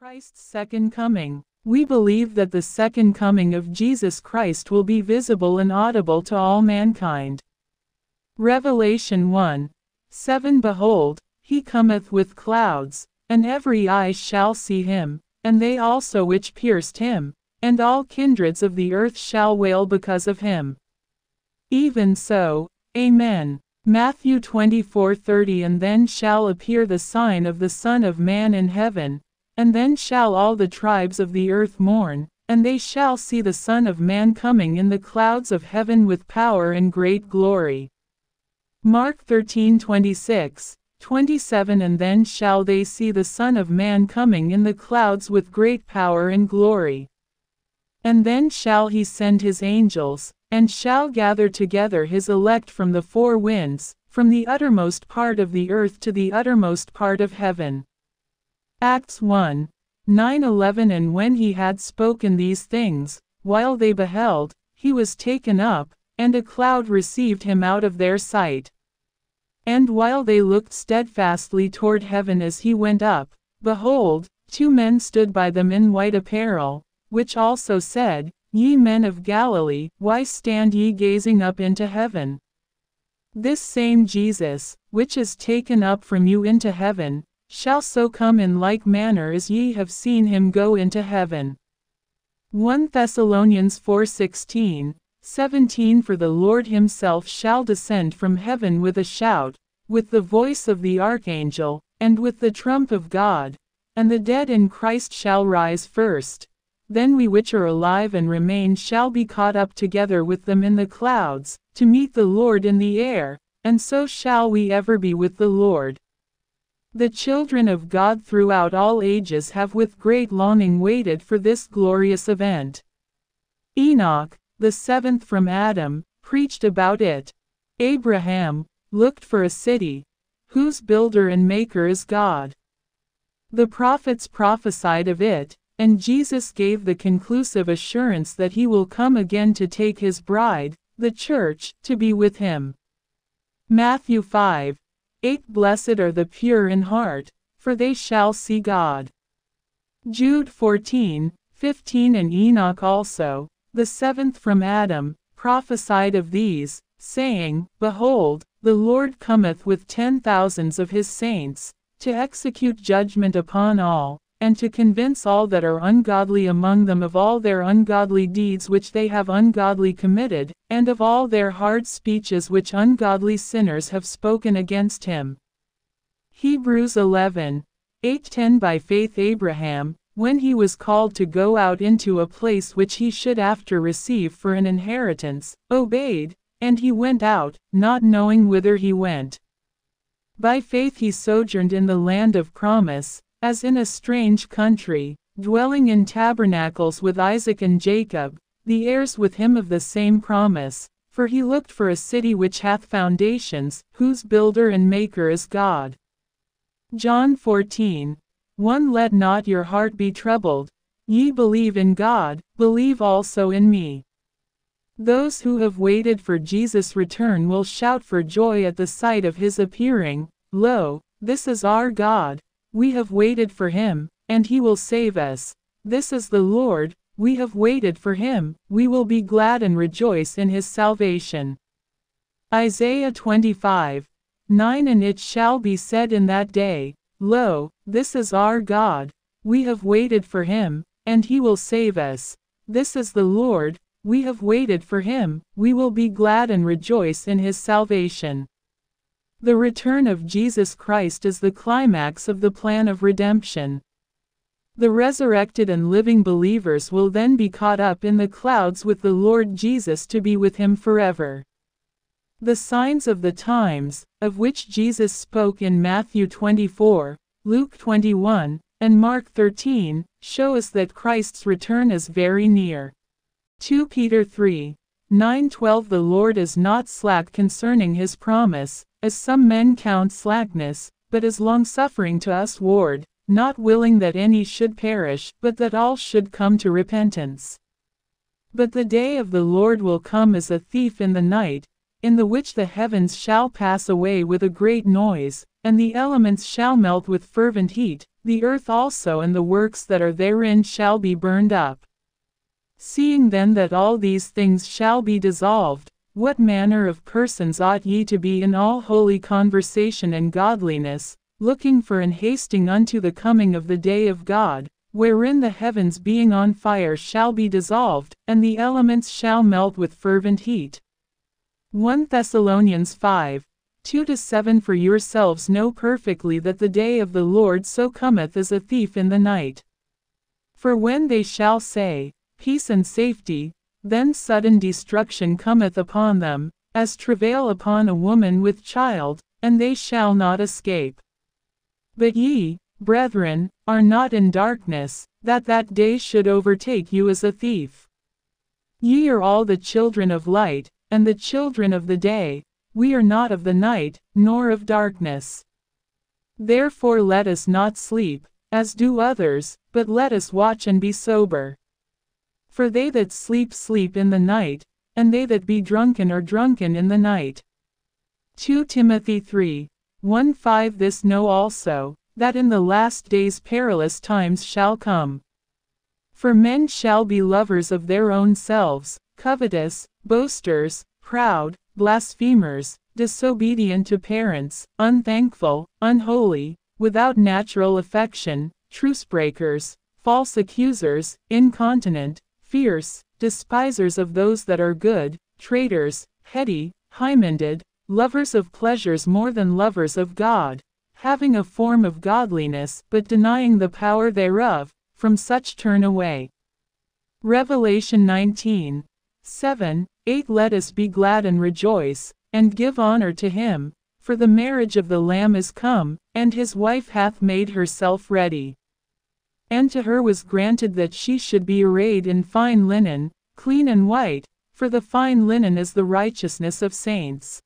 Christ's second coming. We believe that the second coming of Jesus Christ will be visible and audible to all mankind. Revelation 1 7 Behold, he cometh with clouds, and every eye shall see him, and they also which pierced him, and all kindreds of the earth shall wail because of him. Even so, Amen. Matthew 24:30 And then shall appear the sign of the Son of Man in heaven, and then shall all the tribes of the earth mourn, and they shall see the Son of Man coming in the clouds of heaven with power and great glory. Mark 13:26, 27 And then shall they see the Son of Man coming in the clouds with great power and glory. And then shall he send his angels, and shall gather together his elect from the four winds, from the uttermost part of the earth to the uttermost part of heaven. Acts 1 9 11 And when he had spoken these things, while they beheld, he was taken up, and a cloud received him out of their sight. And while they looked steadfastly toward heaven as he went up, behold, two men stood by them in white apparel, which also said, Ye men of Galilee, why stand ye gazing up into heaven? This same Jesus, which is taken up from you into heaven, shall so come in like manner as ye have seen him go into heaven. 1 Thessalonians 4:16, 17 For the Lord himself shall descend from heaven with a shout, with the voice of the archangel, and with the trump of God, and the dead in Christ shall rise first. Then we which are alive and remain shall be caught up together with them in the clouds, to meet the Lord in the air, and so shall we ever be with the Lord. The children of God throughout all ages have with great longing waited for this glorious event. Enoch, the seventh from Adam, preached about it. Abraham looked for a city, whose builder and maker is God. The prophets prophesied of it, and Jesus gave the conclusive assurance that he will come again to take his bride, the church, to be with him. Matthew 5, 8 Blessed are the pure in heart, for they shall see God. Jude 14, 15 And Enoch also, the seventh from Adam, prophesied of these, saying, Behold, the Lord cometh with ten thousands of his saints, to execute judgment upon all, and to convince all that are ungodly among them of all their ungodly deeds which they have ungodly committed, and of all their hard speeches which ungodly sinners have spoken against him. Hebrews 11, 8-10 By faith Abraham, when he was called to go out into a place which he should after receive for an inheritance, obeyed, and he went out, not knowing whither he went. By faith he sojourned in the land of promise, as in a strange country, dwelling in tabernacles with Isaac and Jacob, the heirs with him of the same promise, for he looked for a city which hath foundations, whose builder and maker is God. John 14. 1 Let not your heart be troubled. Ye believe in God, believe also in me. Those who have waited for Jesus' return will shout for joy at the sight of his appearing. Lo, this is our God, we have waited for him, and he will save us. This is the Lord, we have waited for him, we will be glad and rejoice in his salvation. Isaiah 25. 9 And it shall be said in that day, Lo, this is our God, we have waited for him, and he will save us. This is the Lord, we have waited for him, we will be glad and rejoice in his salvation. The return of Jesus Christ is the climax of the plan of redemption. The resurrected and living believers will then be caught up in the clouds with the Lord Jesus to be with him forever. The signs of the times, of which Jesus spoke in Matthew 24, Luke 21, and Mark 13, show us that Christ's return is very near. 2 Peter 3 9:12 The Lord is not slack concerning his promise, as some men count slackness, but is longsuffering to us ward, not willing that any should perish, but that all should come to repentance. But the day of the Lord will come as a thief in the night, in the which the heavens shall pass away with a great noise, and the elements shall melt with fervent heat, the earth also and the works that are therein shall be burned up. Seeing then that all these things shall be dissolved, what manner of persons ought ye to be in all holy conversation and godliness, looking for and hasting unto the coming of the day of God, wherein the heavens being on fire shall be dissolved, and the elements shall melt with fervent heat. 1 Thessalonians 5, 2 to 7 For yourselves know perfectly that the day of the Lord so cometh as a thief in the night. For when they shall say, Peace and safety, then sudden destruction cometh upon them, as travail upon a woman with child, and they shall not escape. But ye, brethren, are not in darkness, that that day should overtake you as a thief. Ye are all the children of light, and the children of the day, we are not of the night, nor of darkness. Therefore let us not sleep, as do others, but let us watch and be sober. For they that sleep sleep in the night, and they that be drunken are drunken in the night. 2 Timothy 3 1 5 This know also, that in the last days perilous times shall come. For men shall be lovers of their own selves, covetous, boasters, proud, blasphemers, disobedient to parents, unthankful, unholy, without natural affection, truce-breakers, false accusers, incontinent, fierce, despisers of those that are good, traitors, heady, high-minded, lovers of pleasures more than lovers of God, having a form of godliness, but denying the power thereof, from such turn away. Revelation 19. 7, 8 Let us be glad and rejoice, and give honor to him, for the marriage of the Lamb is come, and his wife hath made herself ready. And to her was granted that she should be arrayed in fine linen, clean and white, for the fine linen is the righteousness of saints.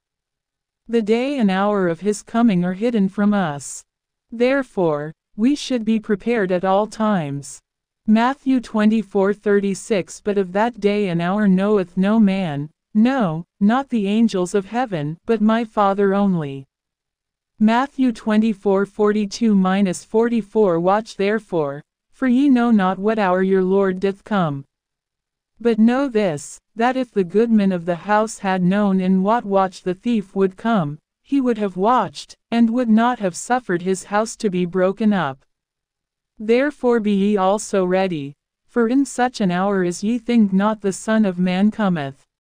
The day and hour of his coming are hidden from us. Therefore, we should be prepared at all times. Matthew 24:36 But of that day and hour knoweth no man, no, not the angels of heaven, but my Father only. Matthew 24:42-44 Watch therefore, for ye know not what hour your Lord doth come. But know this, that if the goodman of the house had known in what watch the thief would come, he would have watched, and would not have suffered his house to be broken up. Therefore be ye also ready, for in such an hour as ye think not the Son of Man cometh.